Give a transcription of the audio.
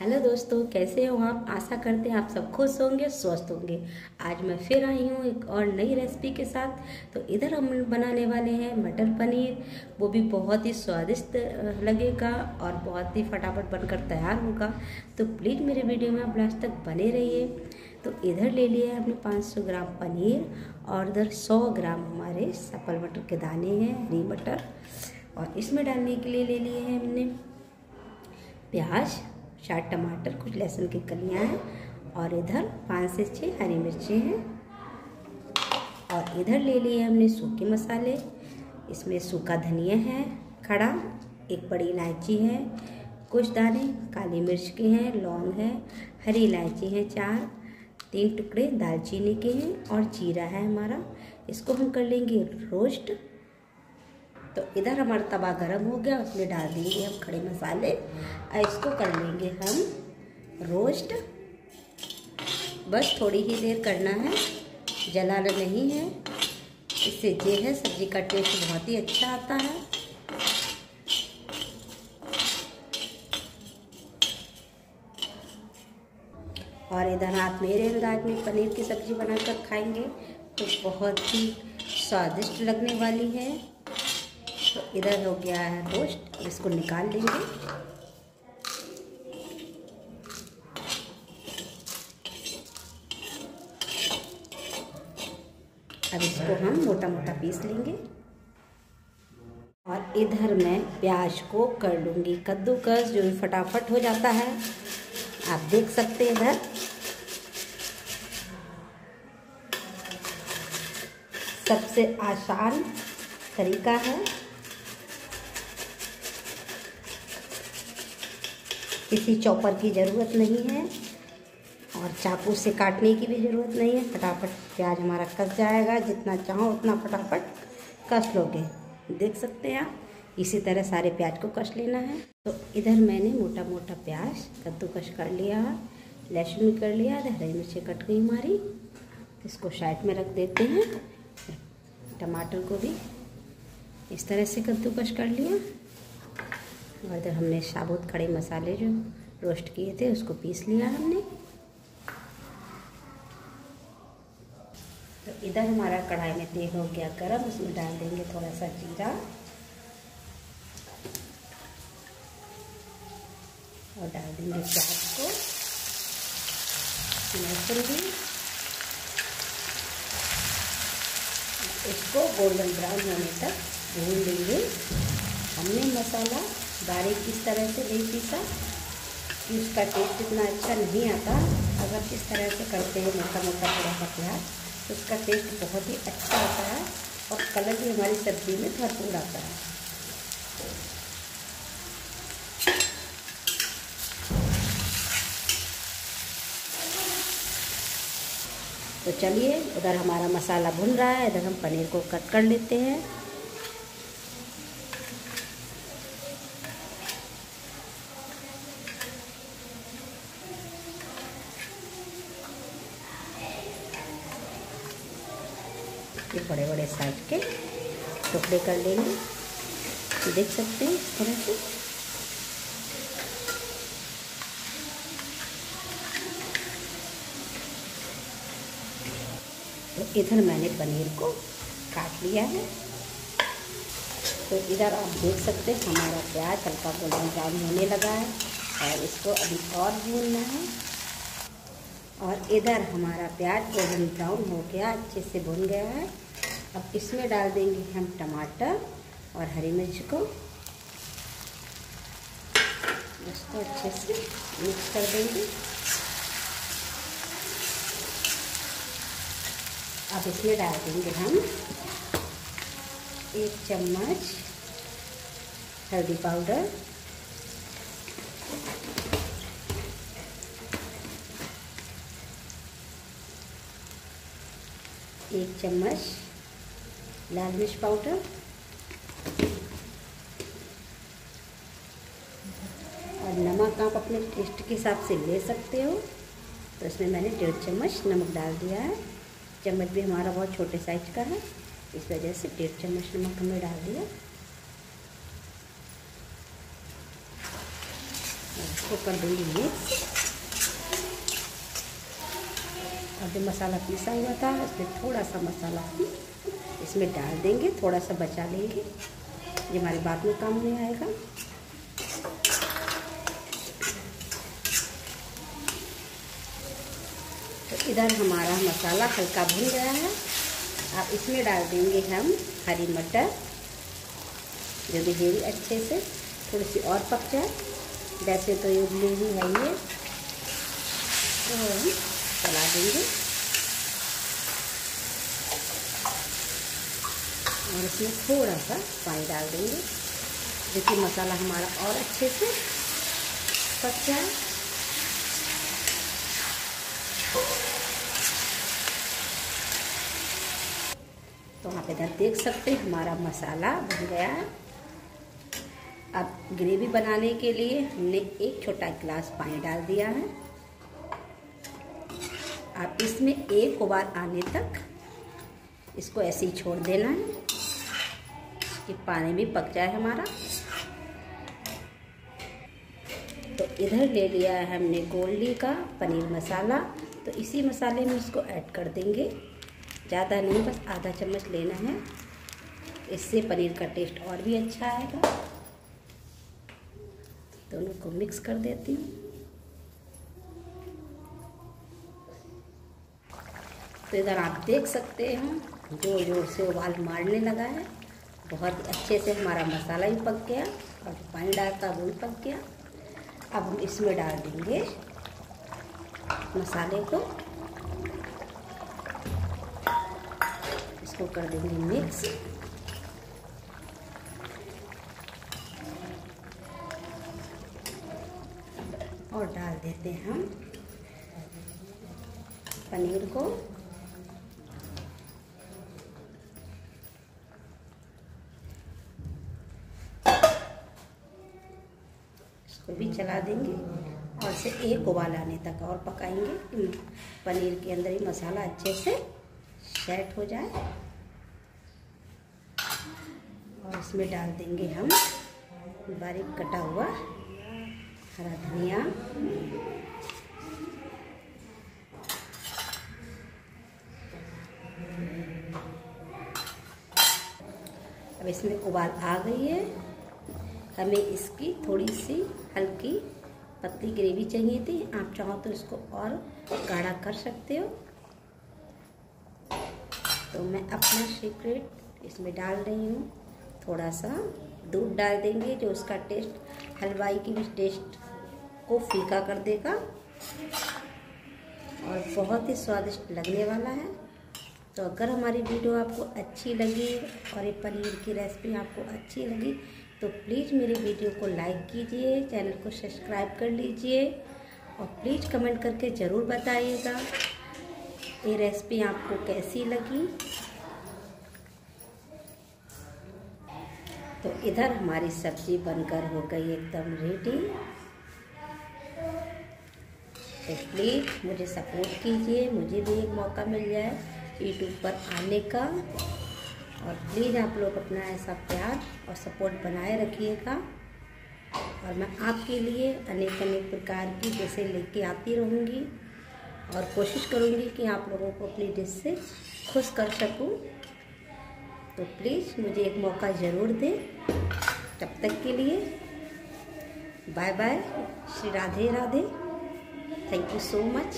Hello दोस्तों, कैसे हो आप? आशा करते हैं आप सब खुश होंगे, स्वस्थ होंगे। आज मैं फिर आई हूँ एक और नई रेसिपी के साथ। तो इधर हम बनाने वाले हैं मटर पनीर। वो भी बहुत ही स्वादिष्ट लगेगा और बहुत ही फटाफट बनकर तैयार होगा। तो प्लीज़ मेरे वीडियो में आप लास्ट तक बने रहिए। तो इधर ले लिया है हमने 500 ग्राम पनीर और इधर 100 ग्राम हमारे सफल मटर के दाने हैं, हरी मटर। और इसमें डालने के लिए ले लिए हैं हमने प्याज। चार टमाटर, कुछ लहसुन की कलियाँ हैं और इधर पाँच से छः हरी मिर्ची हैं। और इधर ले लिए हमने सूखे मसाले। इसमें सूखा धनिया है, खड़ा, एक बड़ी इलायची है, कुछ दाने, काली मिर्च के हैं, लौंग है, हरी इलायची है चार, तीन टुकड़े दालचीनी के हैं और जीरा है हमारा। इसको हम कर लेंगे रोस्ट। तो इधर हमारा तवा गरम हो गया, उसमें डाल देंगे हम खड़े मसाले। और इसको कर लेंगे हम रोस्ट। बस थोड़ी ही देर करना है जलाना नहीं है। इससे जे है सब्ज़ी का टेस्ट बहुत ही अच्छा आता है। और इधर आप मेरे अंदाज में पनीर की सब्ज़ी बनाकर खाएँगे तो बहुत ही स्वादिष्ट लगने वाली है। तो इधर हो गया है रोस्ट इसको निकाल लेंगे। अब इसको हम मोटा मोटा पीस लेंगे। और इधर मैं प्याज को कर लूँगी कद्दूकस, जो फटाफट हो जाता है। आप देख सकते हैं इधर। सबसे आसान तरीका है। किसी चॉपर की ज़रूरत नहीं है और चाकू से काटने की भी ज़रूरत नहीं है। फटाफट प्याज हमारा कस जाएगा। जितना चाहो उतना फटाफट कस लोगे। देख सकते हैं आप, इसी तरह सारे प्याज को कस लेना है। तो इधर मैंने मोटा मोटा प्याज कद्दूकस कर लिया, लहसुन भी कर लिया हरी मिर्ची कट गई हमारी। इसको साइड में रख देते हैं। टमाटर को भी इस तरह से कद्दूकस कर लिया। और इधर हमने साबुत खड़े मसाले जो रोस्ट किए थे, उसको पीस लिया हमने। तो इधर हमारा कढ़ाई में तेल हो गया गरम, उसमें डाल देंगे थोड़ा सा जीरा। और डाल देंगे प्याज को भी। इसको गोल्डन ब्राउन होने तक भून देंगे। हमने मसाला बारीक इस तरह से नहीं पीसा कि उसका टेस्ट इतना अच्छा नहीं आता। अगर इस तरह से करते हैं, मोटा मोटा थोड़ा सा प्याज तो उसका टेस्ट बहुत ही अच्छा आता है और कलर भी हमारी सब्ज़ी में भरपूर आता है। तो चलिए, उधर हमारा मसाला भुन रहा है, इधर हम पनीर को कट कर लेते हैं। ये बड़े बड़े साइज़ के टुकड़े कर लेंगे। देख सकते हैं इस तरह से। तो इधर मैंने पनीर को काट लिया है। तो इधर आप देख सकते हैं हमारा प्याज हल्का गोल्डन ब्राउन होने लगा है और इसको अभी और भूनना है। और इधर हमारा प्याज गोल्डन ब्राउन हो गया, अच्छे से भुन गया है। अब इसमें डाल देंगे हम टमाटर और हरी मिर्च को। इसको अच्छे से मिक्स कर देंगे। अब इसमें डाल देंगे हम एक चम्मच हल्दी पाउडर। एक चम्मच लाल मिर्च पाउडर और नमक आप अपने टेस्ट के हिसाब से ले सकते हो। तो इसमें मैंने डेढ़ चम्मच नमक डाल दिया है। चम्मच भी हमारा बहुत छोटे साइज़ का है। इस वजह से डेढ़ चम्मच नमक हमने डाल दिया। इसको कर दूँगी मिक्स और जो मसाला पीसा हुआ था, उसमें थोड़ा सा मसाला इसमें डाल देंगे थोड़ा सा बचा लेंगे। ये हमारे बाद में काम में आएगा। तो इधर हमारा मसाला हल्का भून गया है। अब इसमें डाल देंगे हम हरी मटर, जो भी अच्छे से थोड़ी सी और पक जाए। वैसे तो ये ही है ये। तो हम चला देंगे। और इसमें थोड़ा सा पानी डाल देंगे। देखिए मसाला हमारा और अच्छे से पक जाए तो आप इधर देख सकते हैं, हमारा मसाला बन गया। है अब ग्रेवी बनाने के लिए हमने एक छोटा गिलास पानी डाल दिया है। अब इसमें एक उबाल आने तक इसको ऐसे ही छोड़ देना है। कि पानी भी पक जाए हमारा। तो इधर ले लिया है हमने गोल्डी का पनीर मसाला। तो इसी मसाले में इसको ऐड कर देंगे। ज़्यादा नहीं, बस आधा चम्मच लेना है। इससे पनीर का टेस्ट और भी अच्छा आएगा। दोनों को मिक्स कर देती हूँ। तो इधर आप देख सकते हैं ज़ोर ज़ोर से उबाल मारने लगा है। बहुत ही अच्छे से हमारा मसाला भी पक गया और जो पानी डालता वो भी पक गया। अब हम इसमें डाल देंगे मसाले को। इसको कर देंगे मिक्स। और डाल देते हैं हम पनीर को। इसको भी चला देंगे और इसे एक उबाल आने तक और पकाएँगे। पनीर के अंदर ही मसाला अच्छे से सेट हो जाए। और इसमें डाल देंगे हम बारीक कटा हुआ हरा धनिया। अब इसमें उबाल आ गई है। हमें इसकी थोड़ी सी हल्की पतली ग्रेवी चाहिए थी। आप चाहो तो इसको और गाढ़ा कर सकते हो। तो मैं अपना सीक्रेट इसमें डाल रही हूँ। थोड़ा सा दूध डाल देंगे जो उसका टेस्ट हलवाई की भी टेस्ट को फीका कर देगा। और बहुत ही स्वादिष्ट लगने वाला है। तो अगर हमारी वीडियो आपको अच्छी लगी और ये पनीर की रेसिपी आपको अच्छी लगी तो प्लीज़ मेरी वीडियो को लाइक कीजिए चैनल को सब्सक्राइब कर लीजिए और प्लीज़ कमेंट करके ज़रूर बताइएगा ये रेसिपी आपको कैसी लगी। तो इधर हमारी सब्ज़ी बनकर हो गई एकदम रेडी तो प्लीज़ मुझे सपोर्ट कीजिए, मुझे भी एक मौका मिल जाए यूट्यूब पर आने का। और प्लीज़ आप लोग अपना ऐसा प्यार और सपोर्ट बनाए रखिएगा। और मैं आपके लिए अनेक अनेक प्रकार की जैसे लेके आती रहूँगी और कोशिश करूँगी कि आप लोगों को अपनी डिश से खुश कर सकूँ। तो प्लीज़ मुझे एक मौका ज़रूर दें। तब तक के लिए bye bye. Shri Radhe Radhe. Thank you so much.